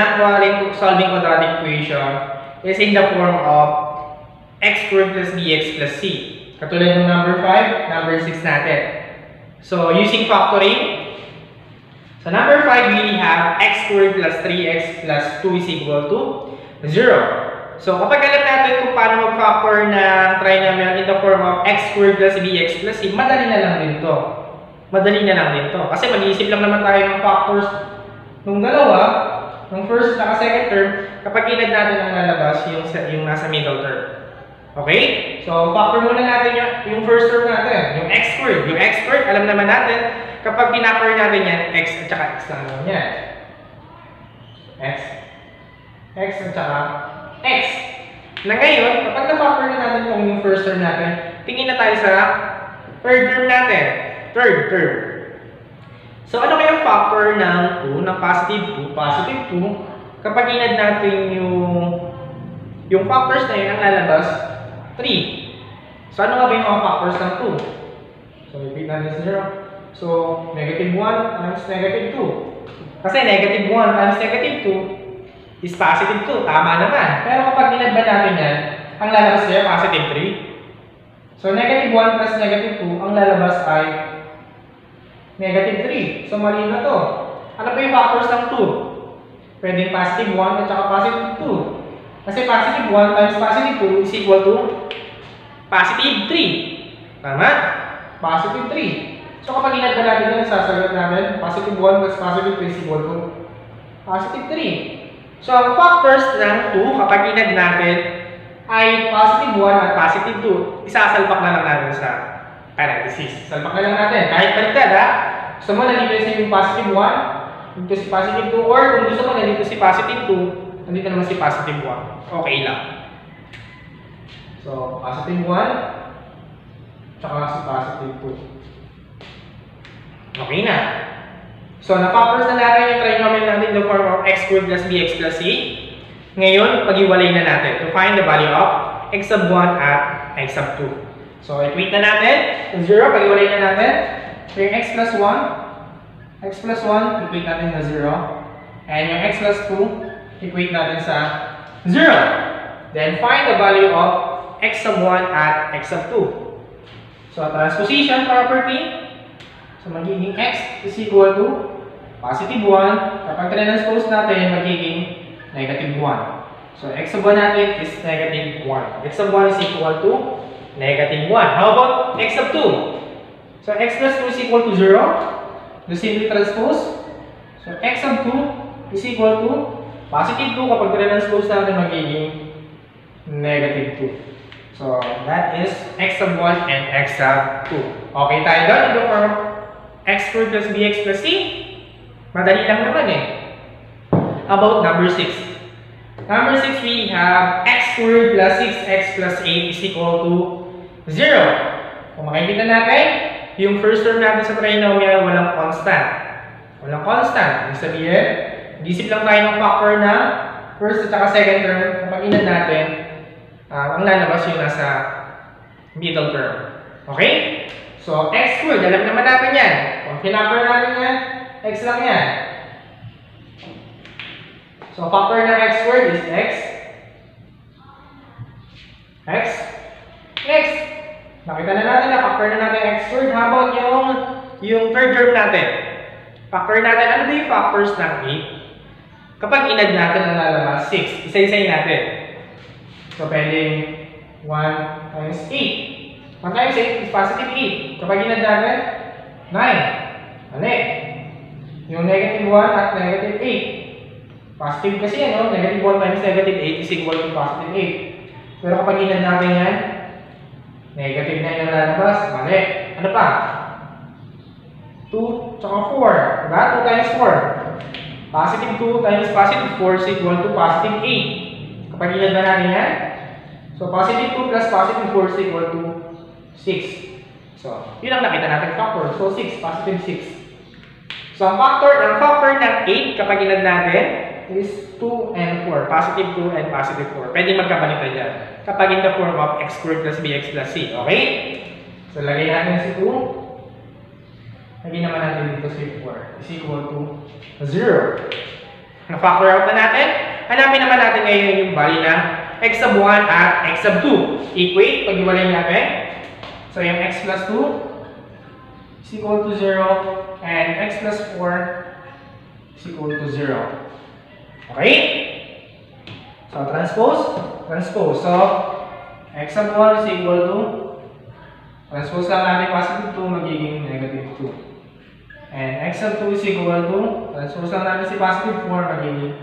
example in solving quadratic equation is in the form of x squared plus bx plus c. Katulad ng number 5, number 6 natin. So, using factoring, so number 5, we have x squared plus 3x plus 2 is equal to 0. So, kapag alam natin kung paano mag-factor ng trinomial in the form of x squared plus bx plus c, madali na lang din to. Madali na lang din to. Kasi mag-iisip lang naman tayo ng factors nung dalawa, nung first at second term, kapag inad natin ang lalabas, yung, yung nasa middle term. Okay? So, factor muna natin yung, yung first term natin, yung x squared. Yung x squared, alam naman natin, kapag pinapper natin yan, x at saka x lang naman yan. x, x at saka x. Na ngayon, kapag na-factor na natin yung first term natin, tingin na tayo sa third term natin. Third term. So, ano kayang factor ng 2, ng positive 2, positive 2, kapag inad natin yung yung factors na yun ang lalabas, 3. So, ano nga ba yung mga factors ng 2? So, repeat natin sa 0. So, negative 1 times negative 2. Kasi negative 1 times negative 2 is positive 2. Tama naman. Pero kapag inadba natin yan, ang lalabas kaya positive 3. So, negative 1 plus negative 2, ang lalabas ay negative 3. So, mali na to. Ano ba yung factors ng 2? Pwedeng positive 1 at saka positive 2. Kasi positive 1 times positive 2 is equal to positive 3. Tama? Positive 3. So kapag inadba natin yan, sasagot natin positive 1 plus positive 3 is equal to positive 3. So ang factors ng 2 kapag inad natin ay positive 1 at positive 2, isasalpak na lang natin sa parenthesis. Salpak na lang natin. Kahit baliktad ha. Gusto mo nandito si positive 1, dito si positive 2, or kung gusto mo nandito si positive 2, Nandito naman si positive 1. Okay lang. So, positive 1, tsaka si positive 2. Okay na. So, na-factors na natin yung trinomial natin in the form of x squared plus bx plus c. Ngayon, pag-iwalay na natin to find the value of x sub 1 at x sub 2. So, equate na natin. Yung 0, pag-iwalay na natin. So, yung x plus 1, x plus 1, equate natin na 0. And yung x plus 2, equate natin sa 0. Then, find the value of x sub 1 at x sub 2. So, transposition property. So, magiging x is equal to positive 1. Kapag transpose natin, magiging negative 1. So, x sub 1 natin is negative 1. x sub 1 is equal to negative 1. How about x sub 2? So, x plus 2 is equal to 0. The simply transpose. So, x sub 2 is equal to positive 2. Kapag transpose natin, magiging negative 2. So, that is x sub 1 and x sub 2. Okay tayo doon? Ito form x squared plus bx plus c. Madali lang naman eh. About number 6. Number 6, we have x squared plus 6x plus 8 is equal to 0. Kung makikita natin, yung first term natin sa trinomial, walang constant. Walang constant. Ibig sabihin, isip lang tayo ng factor na first at saka second term. Kapag inad natin, uh, ang lalabas yung nasa middle term. Okay? So, x squared, alam naman natin yan. Kung pinapper natin yan, x lang yan. So, factor ng x squared is x. x. Nakita na natin na factor na natin x squared. How about yung, yung third term natin? Factor natin, ano ba yung factors ng 8? Kapag inad natin ang lalabas, 6. Isa-isayin natin. So, pwedeng 1 times 8. 1 times 8 is positive 8. Kapag inad natin, 9. Mali. Yung negative 1 at negative 8. Positive kasi yan, no? Negative 1 times negative 8 is equal to positive 8. Pero kapag inad natin yan, negative na yung lalabas. Mali. Ano pa? 2 tsaka 4. Diba? 2 times 4. Positive 2 times positive 4 is equal to positive 8. Kapag inad na natin yan, so positive 2 plus positive 4 is equal to 6. So, yun ang nakita natin factor. So, 6, positive 6. So, ang factor, ang factor ng 8 kapag inad natin is 2 and 4. Positive 2 and positive 4. Pwede magkabalita dyan. Kapag in the form of x squared plus bx plus c. Okay? So, lagay natin si 2. Lagay naman natin dito si 4 is equal to 0. Na-factor out na natin. Hanapin naman natin ngayon yung value ng x sub 1 at x sub 2. Equate, pag-iwalay natin. So yung x plus 2 is equal to 0 and x plus 4 is equal to 0. Okay? So transpose, transpose. So x sub 1 is equal to transpose lang natin positive 2 magiging negative 2. And x sub 2 is equal to transpose lang natin si positive 4 magiging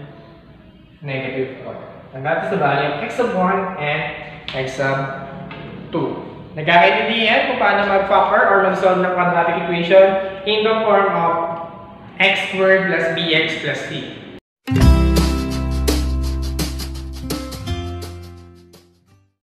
negative 4. And that is the value of x sub 1 and x sub 2. Nagkakaintindihan kung paano mag-factor or mag-solve ng quadratic equation in the form of x squared plus bx plus c.